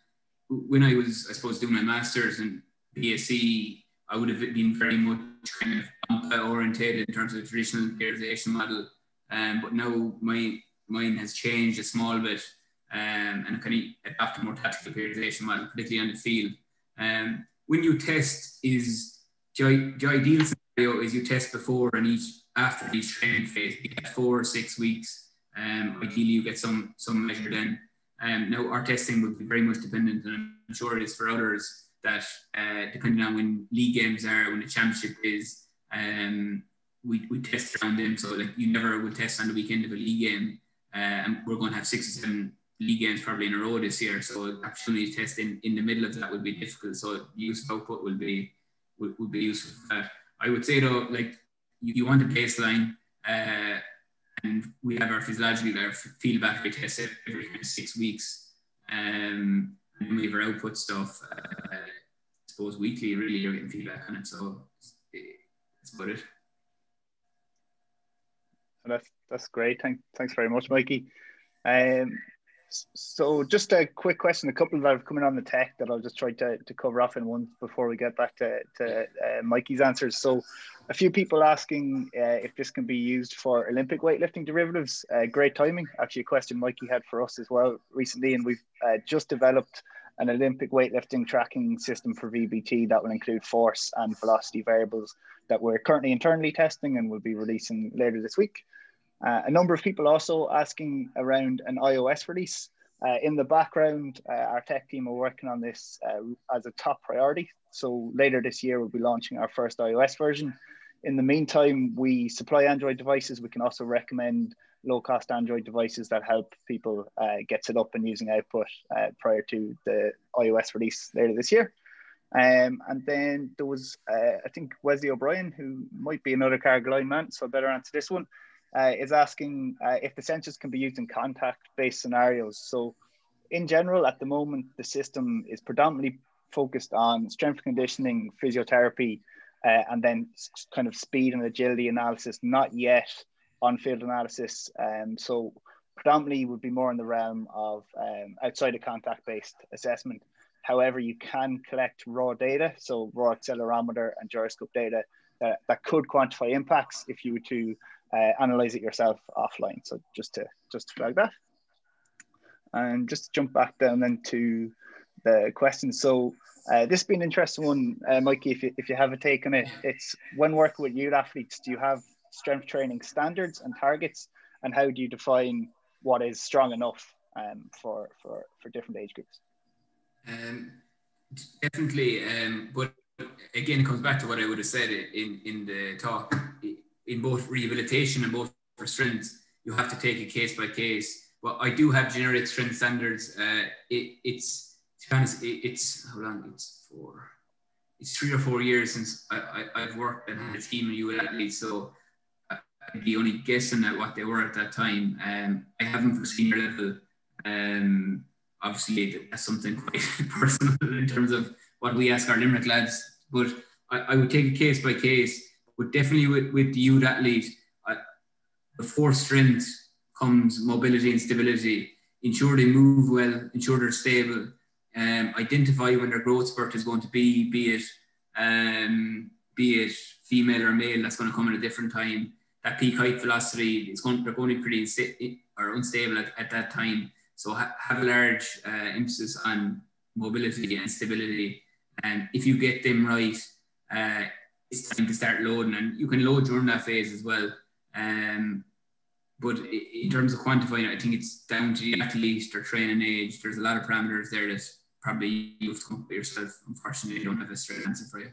when I was, I suppose, doing my master's in BSc, I would have been very much kind of orientated in terms of the traditional periodization model. Um, but now my mine has changed a small bit um, and kind of adapt to more tactical periodization model, particularly on the field. Um, when you test, is the, ideal scenario is you test before and each after each training phase. Four or six weeks. Um, ideally, you get some some measure then. Um, now, our testing would be very much dependent, and I'm sure it is for others, that uh, depending on when league games are, when the championship is, um, we, we test around them. So like you never would test on the weekend of a league game. Uh, and we're going to have six or seven league games probably in a row this year. So opportunity test in, in the middle of that would be difficult. So use output will be would, would be useful for that. I would say though, like you, you want a baseline, uh, and we have our physiological our field battery test every six weeks. Um, and we have our output stuff. Uh, I suppose weekly, really, you're getting feedback on it. So that's about it. That's that's great. Thank, thanks very much, Mikey. Um, so just a quick question, a couple that have come in on the tech that I'll just try to, to cover off in one before we get back to, to uh, Mikey's answers. So a few people asking uh, if this can be used for Olympic weightlifting derivatives. Uh, great timing. Actually, a question Mikey had for us as well recently, and we've uh, just developed an Olympic weightlifting tracking system for VBT that will include force and velocity variables that we're currently internally testing and will be releasing later this week. Uh, a number of people also asking around an iOS release. Uh, in the background, uh, our tech team are working on this uh, as a top priority. So later this year, we'll be launching our first iOS version. In the meantime, we supply Android devices. We can also recommend low cost Android devices that help people uh, get set up and using output uh, prior to the iOS release later this year. Um, and then there was, I think, Wesley O'Brien, who might be another Carrigaline man, so I better answer this one uh, is asking uh, if the sensors can be used in contact-based scenarios. So, in general, at the moment, the system is predominantly focused on strength conditioning, physiotherapy, uh, and then kind of speed and agility analysis. Not yet on-field analysis. Um, so, predominantly would be more in the realm of um, outside of contact-based assessment. However, you can collect raw data, so raw accelerometer and gyroscope data that, that could quantify impacts if you were to uh, analyze it yourself offline. So just to just to flag that. And just to jump back down then to the question. So uh, this has been an interesting one, uh, Mikey, if you, if you have a take on it. It's when working with youth athletes, do you have strength training standards and targets? And how do you define what is strong enough um, for, for, for different age groups? Um, definitely. Um, but again, it comes back to what I would have said in, in the talk in both rehabilitation and both for strength, you have to take it case by case. But I do have generic strength standards. Uh, it, it's to be honest, it, it's how long? It's four. It's three or four years since I, I, have worked and had a team of youth athletes, so I'd be only guessing at what they were at that time. Um, I haven't for senior level. Um, obviously, that's something quite personal in terms of what we ask our Limerick lads. But I, I would take it case by case but definitely with, with the youth athlete, uh, before strength comes mobility and stability. Ensure they move well, ensure they're stable, um, identify when their growth spurt is going to be, be it um, be it female or male, that's going to come at a different time. That peak height velocity is going, they're going to be pretty insta- or unstable at, at that time. So ha- have a large uh, emphasis on mobility and stability. And if you get them right, uh, it's time to start loading, and you can load during that phase as well. Um, but in terms of quantifying I think it's down to the athlete, their training age. There's a lot of parameters there that probably you have to come up with yourself. Unfortunately, I don't have a straight answer for you.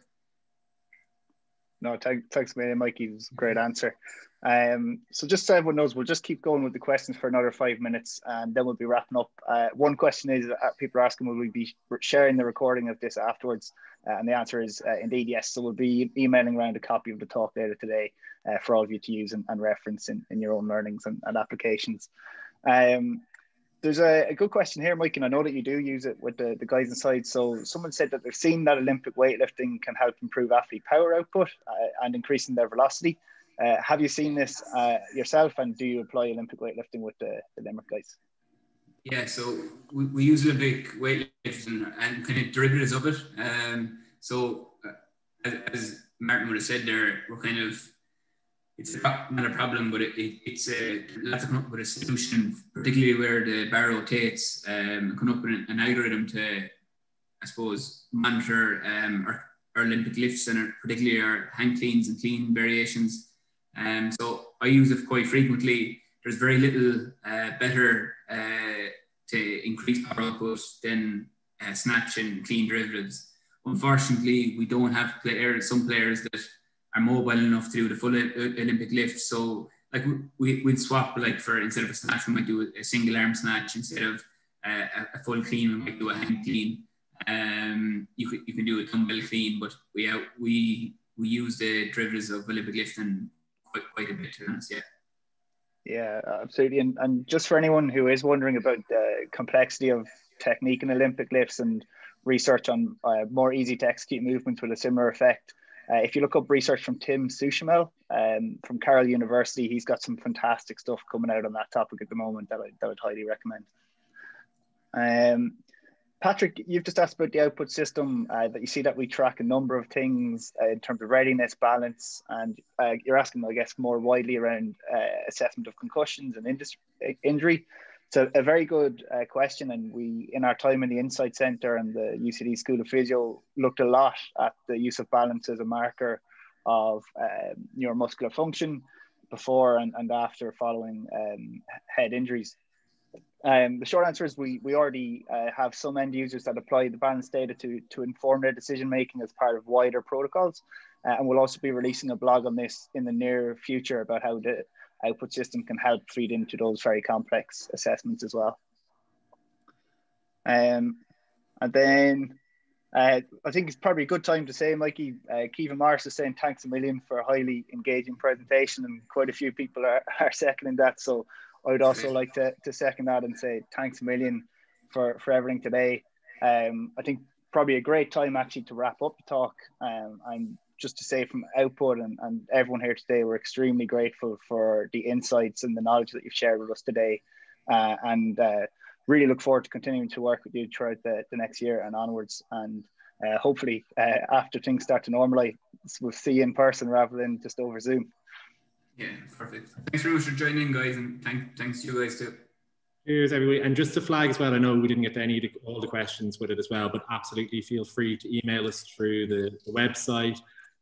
No, thanks, man, Mikey. Was a great answer. Um, so just so everyone knows, we'll just keep going with the questions for another five minutes, and then we'll be wrapping up. Uh, one question is: uh, people are asking, will we be sharing the recording of this afterwards? Uh, and the answer is uh, indeed yes. So we'll be emailing around a copy of the talk later today uh, for all of you to use and, and reference in, in your own learnings and, and applications. Um, there's a, a, good question here, Mike, and I know that you do use it with the, the guys inside. So someone said that they've seen that Olympic weightlifting can help improve athlete power output uh, and increasing their velocity. Uh, have you seen this uh, yourself, and do you apply Olympic weightlifting with the, the Limerick guys? Yeah, so we, we use Olympic weightlifting and kind of derivatives of it. Um, so uh, as, as Martin would have said there, we're kind of it's not a problem, but it, it, it's a let's come up with a solution, particularly where the bar rotates, um, come up with an, algorithm to, I suppose, monitor um, our, our Olympic lifts and our, particularly our hang cleans and clean variations. Um, so I use it quite frequently. There's very little uh, better uh, to increase power output than uh, snatch and clean derivatives. Unfortunately, we don't have players, some players that are mobile enough to do the full Olympic lift. So like we we'd swap like for instead of a snatch, we might do a single arm snatch instead of uh, a full clean. We might do a hang clean. Um, you can you can do a dumbbell clean, but we uh, we we use the derivatives of Olympic lifting quite quite a bit to honest. Yeah. Yeah, absolutely. And, and just for anyone who is wondering about the complexity of technique in Olympic lifts and research on uh, more easy to execute movements with a similar effect, uh, if you look up research from Tim Suchomel um, from Carroll University, he's got some fantastic stuff coming out on that topic at the moment that I, that I'd highly recommend. Um, Patrick, you've just asked about the output system. Uh, that you see that we track a number of things uh, in terms of readiness, balance, and uh, you're asking, I guess, more widely around uh, assessment of concussions and injury. So a very good uh, question, and we, in our time in the Insight Centre and the UCD School of Physio, looked a lot at the use of balance as a marker of um, neuromuscular function before and, and after following um, head injuries. Um, the short answer is we, we already uh, have some end users that apply the balance data to, to inform their decision making as part of wider protocols. Uh, and we'll also be releasing a blog on this in the near future about how the output system can help feed into those very complex assessments as well. Um, and then uh, I think it's probably a good time to say, Mikey, uh, Kevin Morris is saying thanks a million for a highly engaging presentation, and quite a few people are, are seconding that. So I would also like to, to second that and say thanks a million for, for everything today. Um, I think probably a great time actually to wrap up the talk. Um, I'm just to say from output and, and everyone here today, we're extremely grateful for the insights and the knowledge that you've shared with us today. Uh, and uh, really look forward to continuing to work with you throughout the, the next year and onwards. And uh, hopefully, uh, after things start to normalize, we'll see you in person rather than just over Zoom. Yeah, perfect. Thanks very much for joining, guys, and thank, thanks to you guys too. Cheers, everybody. And just to flag as well, I know we didn't get to any all the questions with it as well, but absolutely feel free to email us through the, the website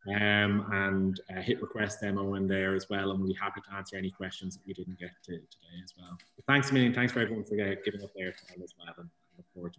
um, and uh, hit request demo in there as well. And we'll be happy to answer any questions that we didn't get to today as well. But thanks a million. Thanks for everyone for giving up their time as well. And look forward